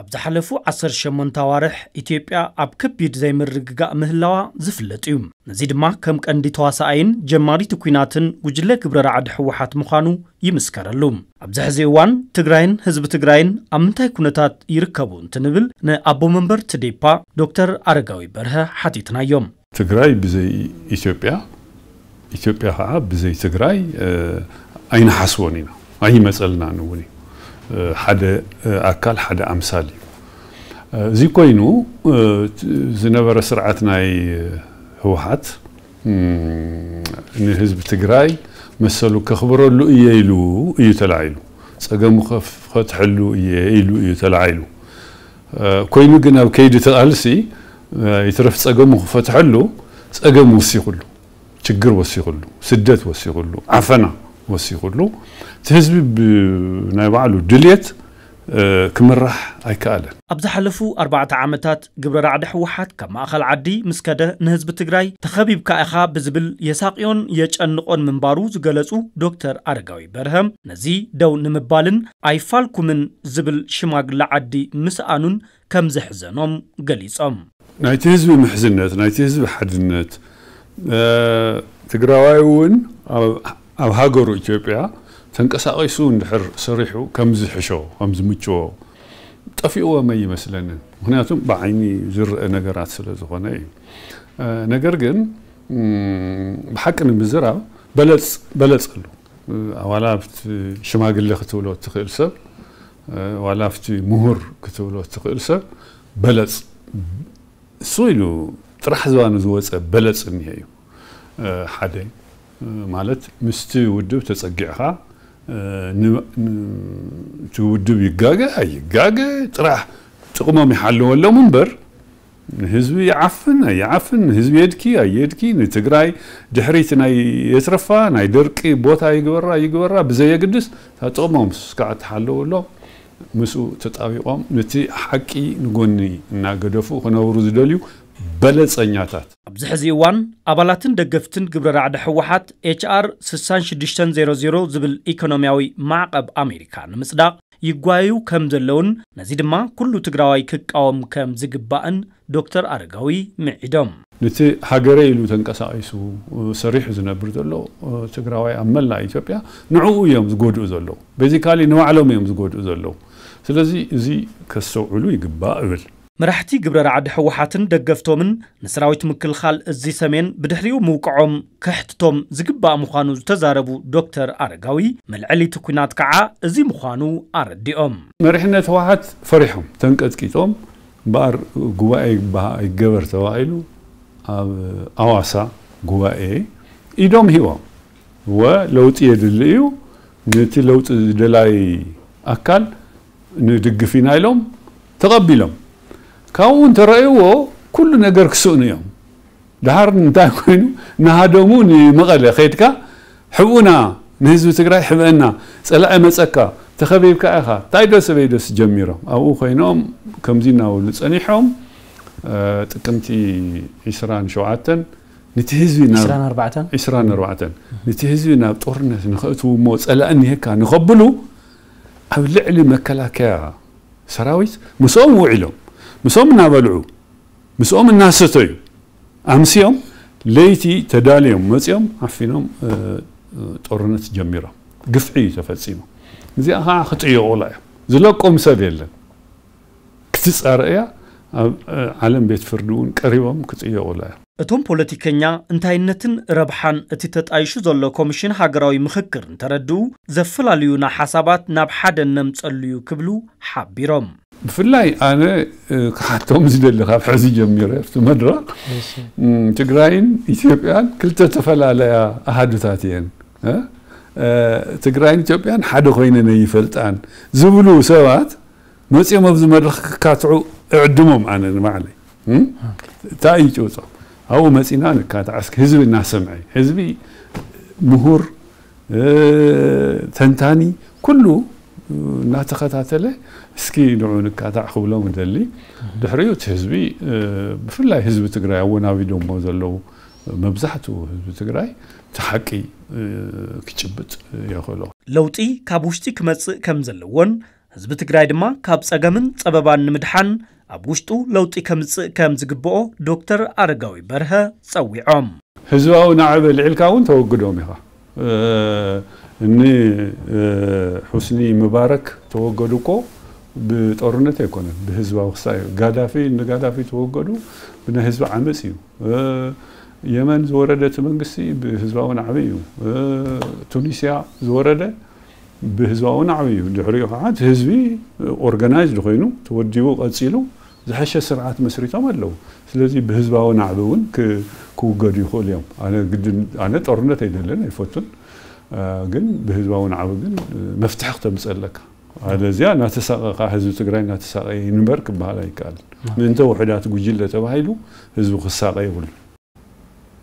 ኣብ ዝሓለፉ 18 ኣዋርሕ ኢትዮጵያ ኣብ ከቢድ ዘይምርግጋእ ምህላዋ ዝፍለጥ እዩ። ነዚ ድማ ከም ቀንዲ ተዋሳኣይን ጀማሪት ኩናትን ጉጅለ ግብረ ራዕዲ ሕወሓት ምዃኑ ይምስከረሉ። ኣብዚ ሕዚ እዋን ትግራይን ህዝቢ ትግራይን ኣብ ምንታይ ኩነታት ይርከቡ እንትንብል ንኣቦ መንበር ትዴፓ ዶክተር ኣረጋዊ በርሀ ሓቲትናዮም። ትግራይ ብዘይ ኢትዮጵያ ኢትዮጵያ ከዓ ብዘይ ትግራይ ኣይነሓስቦን ኢና ኣይመፀልናን እውን እዩ ሓደ ኣካል ሓደ ኣምሳል እዩ እዚ ኮይኑ ዝነበረ ስርዓት ናይ ህወሓት ንህዝቢ ትግራይ መሰሉ ከኽብረሉ እየ ኢሉ እዩ ተላዒሉ ፀገሙ ከትሐሉ እየ ኢሉ እዩ ተላዒሉ ኮይኑ ግን ኣብ ከይዲ ተቓልሲ ይትረፍ ፀገሙ ክፈትሐሉ ፀገም ወሲኹሉ ችግር ወሲኹሉ ስደት ወሲኹሉ ዓፈና ወሲኹሉ እቲ ህዝቢ ብናይ ባዕሉ ድልየት ክምራሕ ኣይከኣለን። ኣብ ዝሓለፉ ኣርባዕተ ዓመታት ግብረ ራዕዲ ሕወሓት ካብ ማእኸል ዓዲ ምስ ከደ ንህዝቢ ትግራይ ተኸቢብካ ኢኻ ብዝብል የሳቅዮን የጨንቆን ምንባሩ ዝገለጹ ዶክተር ኣረጋዊ በርሀም ነዚ ደው ንምባልን ኣይፋልኩምን ዝብል ሽማግለ ዓዲ ምስኣኑን ከም ዘሕዘኖም ገሊፆም ናይቲ ህዝቢ ምሕዝነት ናይቲ ህዝቢ ሓድነት ትግራዋይ እውን ኣብ ሃገሩ ኢትዮጵያ ተንቀሳቂሱ እንድሕር ሰሪሑ ከም ዝሕሾ ከም ዝምችዎ ጠፊእዎም ኣይመስለንን ምክንያቱም ብዓይኒ ዝርአ ነገራት ስለ ዝኾነ እዩ ነገር ግን ብሓቂ ንምዝራብ በለፅ ኣሉ ዋላ ኣብቲ ሽማግለ ክትብሎ እትኽእል ሰብ ዋላ ኣብቲ ምሁር ክትብሎ እትኽእል ሰብ በለፅ እሱ ኢሉ ጥራሕ ዝባኑ ዝወፀ በለፅ እኒሄ እዩ ሓደ ማለት ምስቲ ውድብ ተፀጊዕኻ እቲ ውድብ ይጋገ ኣይጋገ ጥራሕ ጥቕሞም ይሓልወሎም እምበር ንህዝቢ ይዓፍን ኣይዓፍን ንህዝቢ የድኪ ኣየድኪ ንትግራይ ድሕሪት ናይ የትረፋ ናይ ደርቂ ቦታ ይግበራ ይግበራ ብዘየገድስ እታ ጥቕሞም ክሳዕ ትሓልወሎም ምስኡ ተጣቢቆም ነቲ ሓቂ ንጎኒ እናገደፉ ክነብሩ ዝደልዩ በለፀኛታት ኣብዚ ሕዚ እዋን ኣባላትን ደገፍትን ግብረ ራዕዲ ሕወሓት HR 6600 ዝብል ኢኮኖምያዊ ማዕቐብ ኣሜሪካ ንምጽዳቕ ይጓዩ ከም ዘለውን ነዚ ድማ ኩሉ ትግራዋይ ክቃወም ከም ዝግባእን ዶክተር ኣረጋዊ ምዒዶም። ነቲ ሃገረ ኢሉ ተንቀሳቂሱ ሰሪሑ ዝነብር ዘሎ ትግራዋይ ኣብ መላእ ኢትዮጵያ ንዕኡ እዮም ዝጎድኡ ዘለዉ። ቤዚካሊ ንባዕሎም እዮም ዝጎድኡ ዘለዉ። ስለዚ እዚ ከሰውዕሉ ይግባእ እብል መራሕቲ ግብረ ራዕዲ ሕወሓትን ደገፍቶምን ንሰራዊት ምክልኻል እዚ ሰሜን ብድሕሪኡ ምውቅዖም ከሕትቶም ዝግባእ ምዃኑ ዝተዛረቡ ዶክተር ኣረጋዊ መልዕሊ እቲ ኩናት ከዓ እዚ ምዃኑ ኣረዲኦም። መሪሕነት ህወሓት ፈሪሖም ተንቀጥቂጦም እምበኣር ጉባኤ ይገበር ተባሂሉ ኣብ ኣዋሳ ጉባኤ ኢዶም ሂቦም። ወለውጢ የድሊ እዩ። ነቲ ለውጢ ዝደላይ ኣካል ንድግፍ ኢና ኢሎም ተቐቢሎም ካብኡ እንተረእይዎ ኩሉ ነገር ክስእኑ እዮም ድሓር እንታይ ኮይኑ ንሃደሙ ንመቐለ ከይድካ ሕቡና ንህዝቢ ትግራይ ሕበአና ፀላኢ መፀካ ተኸቢብካ ኢኻ እንታይ ዶ ሰበይ ደስ ጀሚሮም ኣብኡ ኮይኖም ከምዚ እናብሉ ፀኒሖም ጥቅምቲ 27 ነቲ ህዝቢ 24 ነቲ ህዝቢ ናብ ጦርነት ንኽእትው እሞ ፀላኢ እኒሄካ ንኸብሉ ኣብ ልዕሊ መከላከያ ሰራዊት ምስኦም ውዒሎም ምስኦም እናበልዑ ምስኦም እናሰተዩ ኣምሲኦም ለይቲ ተዳልዮም መፂኦም ዓፊኖም ጦርነት ጀሚሮም። ግፍዒ እዩ ተፈፂሙ። እዚኣ ከዓ ክጥየቁላ እዮም ዝለቆም ሰብ የለን። ክትፀርአያ ኣብ ዓለም ቤት ፍርዲ እውን ቀሪቦም ክጥየቁላ እዮም እቶም ፖለቲከኛ እንታይነትን ረብሓን እቲ ተጣይሹ ዘሎ ኮሚሽን ሃገራዊ ምክክር እንተረድኡ ዘፈላልዩና ሓሳባት ናብ ሓደ ነምፀልዩ ክብሉ ሓቢሮም ብፍላይ ኣነ ክሓቶም ዝደሊ ካብ ሕዚ ጀሚረ ኣብቲ መድረክ ትግራይን ኢትዮጵያን ክልተ ተፈላለያ ኣሃዱታት እየን ትግራይን ኢትዮጵያን ሓደ ኮይነን ይፈልጣን ዝብሉ ሰባት መፂኦም ኣብዚ መድረክ ክካትዑ እዕድሞም ኣነ ንባዕለይ እንታይ እዩ ጭውፆም ኣብኡ መፂና ንካትዓስ ህዝቢ እናሰምዐ ህዝቢ ምሁር ተንታኒ ኩሉ እናተኸታተለ እስኪ ንዑ ንካታዕ ክብሎም ደሊ ድሕሪኡ እቲ ህዝቢ ብፍላይ ህዝቢ ትግራይ ኣወናቢዶሞ ዘለው መብዛሕትኡ ህዝቢ ትግራይ እቲ ሓቂ ክጭብጥ የኽእሎ። ለውጢ ካብ ውሽጢ ክመፅእ ከም ዘለዎን ህዝቢ ትግራይ ድማ ካብ ጸገምን ጸበባን ንምድሓን ኣብ ውሽጡ ለውጢ ከምጽእ ከም ዝግብኦ ዶክተር ኣረጋዊ በርሀ ጸዊዖም። ህዝባዊ ናዕበ ልዕልካ እውን ተወግዶም ኢኻ እኒ ሑስኒ ምባረክ ተወገዱ እኮ ብጦርነት ኣይኮነን። ብህዝባዊ ክሳእ እዩ። ጋዳፊ ንጋዳፊ ተወገዱ ብናይ ህዝቢ ዓመፅ እዩ። የመን ዝወረደ እቲ መንግስቲ ብህዝባዊ ናዕቢ እዩ። ቱኒስያ ዝወረደ ብህዝባዊ ናዕቢ እዩ። ድሕሪኡ ከዓ እቲ ህዝቢ organized ኮይኑ ተወዲቡ ቀፂሉ ዝሓሸ ስርዓት መስሪቶም ኣለዉ። ስለዚ ብህዝባዊ ናዕቢ እውን ክውገዱ ይኽእሉ እዮም። ኣነ ጦርነት ኣይደለን ኣይፈቱን ግን ብህዝባዊ ናዕቢ ግን መፍትሒ ክተምፀለካ ኣለዚያ እናተሳቐኻ ህዝቢ ትግራይ እናተሳቀየ ይንበር ክበሃል ኣይከኣልን ምእንተ ውሕዳት ጉጅለ ተባሂሉ ህዝቢ ክሳቀ የብሉ